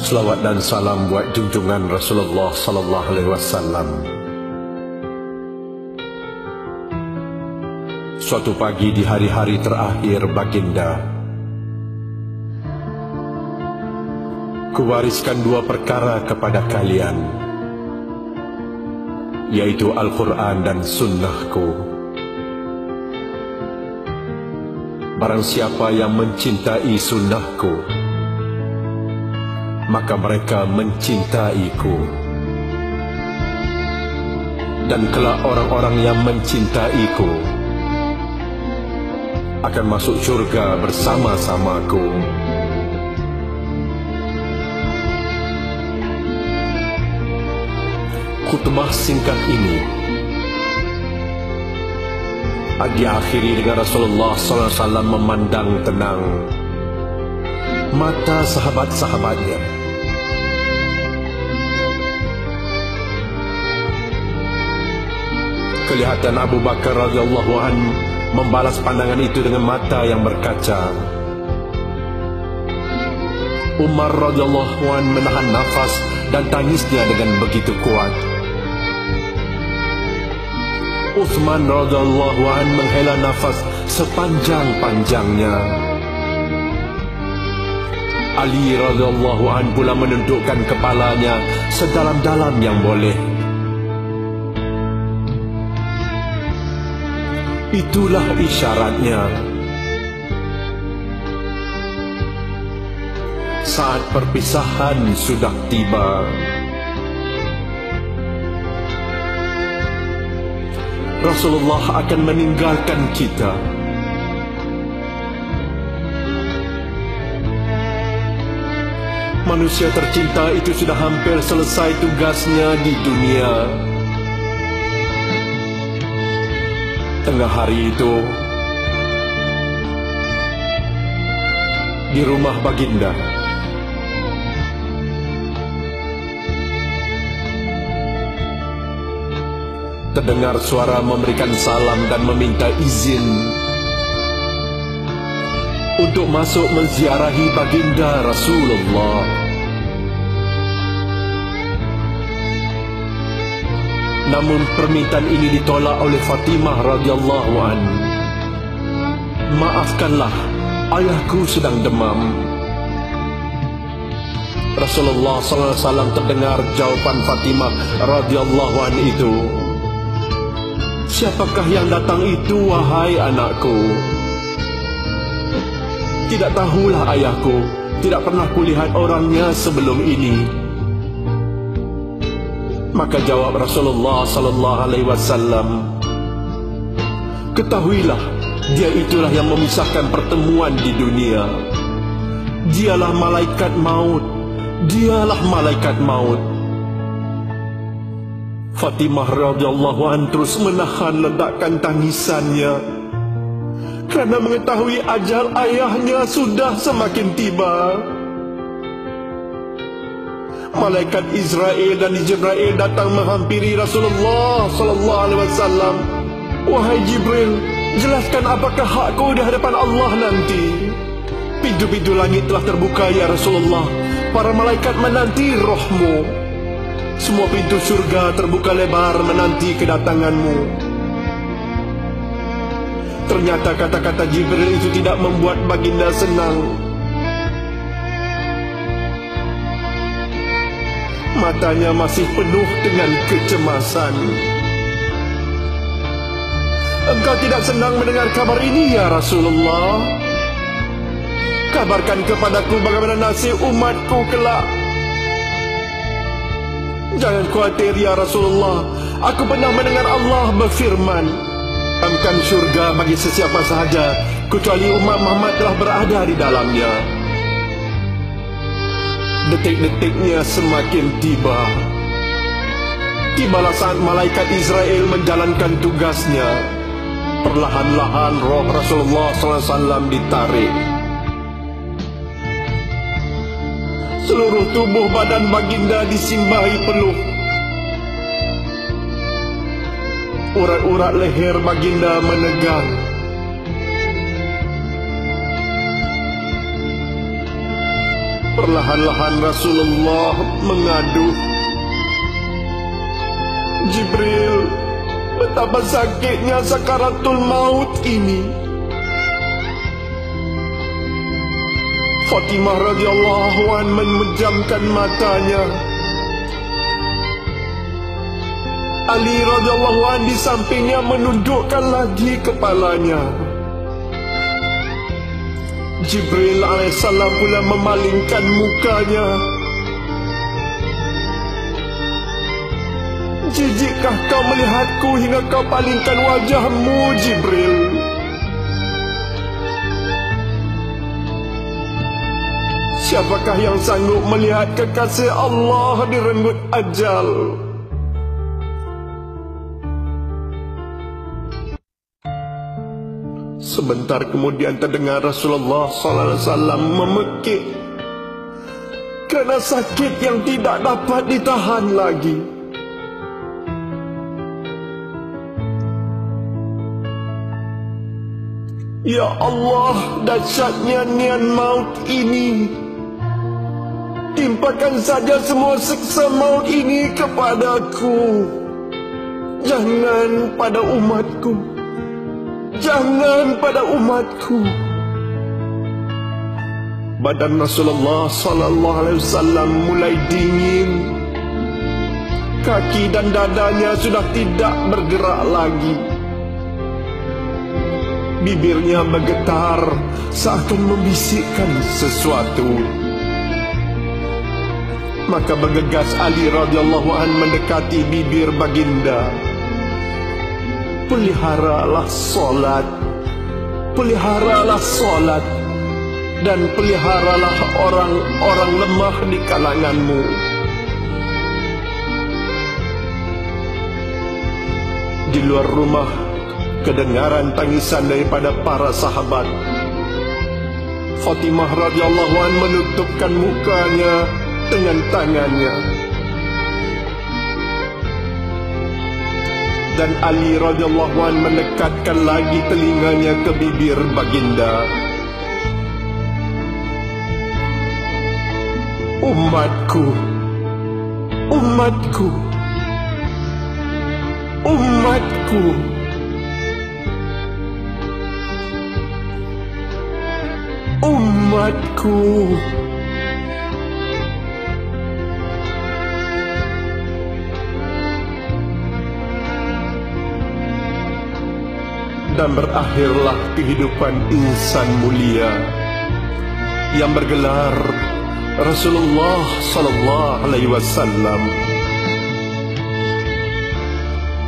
Selawat dan salam buat junjungan Rasulullah sallallahu alaihi wasallam. Suatu pagi di hari-hari terakhir baginda Kuwariskan dua perkara kepada kalian Yaitu Al-Quran dan Sunnahku Barang siapa yang mencintai Sunnahku Maka mereka mencintaiku Dan kelak orang-orang yang mencintaiku Akan masuk syurga bersama-samaku khutbah singkat ini diakhiri dengan Rasulullah SAW memandang tenang mata sahabat-sahabatnya. Kelihatan Abu Bakar radhiyallahu an membalas pandangan itu dengan mata yang berkaca. Umar radhiyallahu an menahan nafas dan tangisnya dengan begitu kuat. Uthman radhiyallahu an menghela nafas sepanjang-panjangnya. Ali radhiyallahu an pula menundukkan kepalanya sedalam-dalam yang boleh. Itulah isyaratnya. Saat perpisahan sudah tiba. Rasulullah akan meninggalkan kita. Manusia tercinta itu sudah hampir selesai tugasnya di dunia. Tengah hari itu, di rumah Baginda, terdengar suara memberikan salam dan meminta izin untuk masuk menziarahi baginda Rasulullah. Namun permintaan ini ditolak oleh Fatimah radhiyallahu an. Maafkanlah, ayahku sedang demam. Rasulullah sallallahu alaihi wasallam terdengar jawapan Fatimah radhiyallahu an itu. Siapakah yang datang itu, wahai anakku? Tidak tahulah ayahku, tidak pernah kulihat orangnya sebelum ini. Maka jawab Rasulullah sallallahu alaihi wasallam, Ketahuilah, dia itulah yang memisahkan pertemuan di dunia. Dialah malaikat maut, dialah malaikat maut. Fatimah radhiyallahu an terus menahan ledakan tangisannya kerana mengetahui ajal ayahnya sudah semakin tiba. Malaikat Israel dan Jibril datang menghampiri Rasulullah sallallahu alaihi wasallam. Wahai Jibril, jelaskan apakah hakku di hadapan Allah nanti? Pintu-pintu langit telah terbuka ya Rasulullah. Para malaikat menanti rohmu. Semua pintu surga terbuka lebar menanti kedatanganmu. Ternyata kata-kata Jibril itu tidak membuat baginda senang. Matanya masih penuh dengan kecemasan. Engkau tidak senang mendengar kabar ini ya Rasulullah. Kabarkan kepadaku bagaimana nasib umatku kelak. Jangan khawatir ya Rasulullah Aku pernah mendengar Allah berfirman Amkan syurga bagi sesiapa sahaja Kecuali umat Muhammad telah berada di dalamnya Detik-detiknya semakin tiba Tibalah saat malaikat Israel menjalankan tugasnya Perlahan-lahan roh Rasulullah SAW ditarik Seluruh tubuh badan baginda disimbahi peluh. Urat-urat leher baginda menegang. Perlahan-lahan Rasulullah mengadu. Jibril Betapa sakitnya sakaratul maut ini. Fatimah radhiyallahu an memejamkan matanya. Ali radhiyallahu an di sampingnya menundukkan lagi kepalanya Jibril AS pula memalingkan mukanya Jijikkah kau melihatku hingga kau palingkan wajahmu Jibril Siapakah yang sanggup melihat kekasih Allah direnggut ajal? Sebentar kemudian terdengar Rasulullah sallallahu alaihi wasallam memekik kerana sakit yang tidak dapat ditahan lagi. Ya Allah, dahsyatnya nian maut ini. Timpakan saja semua siksa maut ini kepadaku. Jangan pada umatku jangan pada umatku. Badan Rasulullah sallallahu alaihi wasallam mulai dingin. Kaki dan dadanya sudah tidak bergerak lagi. Bibirnya bergetar seakan membisikkan sesuatu. Maka bergegas Ali radhiyallahu an mendekati bibir baginda peliharalah solat. Peliharalah solat. Dan peliharalah orang-orang lemah di kalanganmu. Di luar rumah kedengaran tangisan daripada para sahabat. Fatimah radhiyallahu an menutupkan mukanya dengan tangannya dan Ali radhiyallahu an mendekatkan lagi telinganya ke bibir baginda. Umatku, umatku, umatku. Umatku. Dan berakhirlah kehidupan insan mulia yang bergelar Rasulullah sallallahu alaihi wasallam.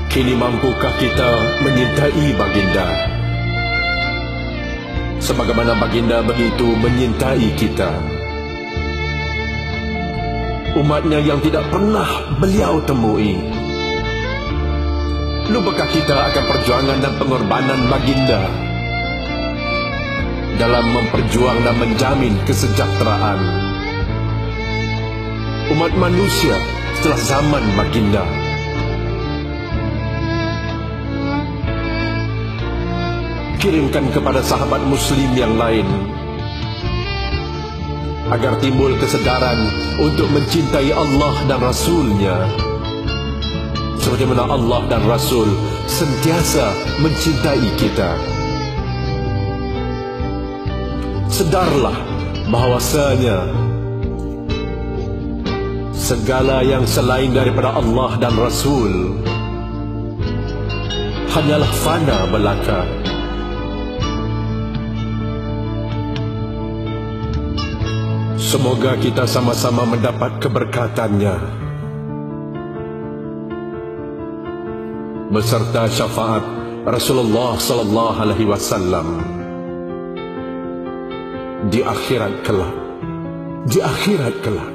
Kini mampukah kita menyintai baginda? Sebagaimana baginda begitu menyintai kita. Umatnya yang tidak pernah beliau temui. Lupakah kita akan perjuangan dan pengorbanan baginda dalam memperjuang dan menjamin kesejahteraan umat manusia setelah zaman baginda? Kirimkan kepada sahabat muslim yang lain agar timbul kesedaran untuk mencintai Allah dan Rasulnya. nya sebagaimana Allah dan Rasul sentiasa mencintai kita. Sedarlah bahawasanya segala yang selain daripada Allah dan Rasul hanyalah fana belaka. Semoga kita sama-sama mendapat keberkatannya. Beserta syafaat Rasulullah sallallahu alaihi wasallam. Di akhirat kelak. Di akhirat kelak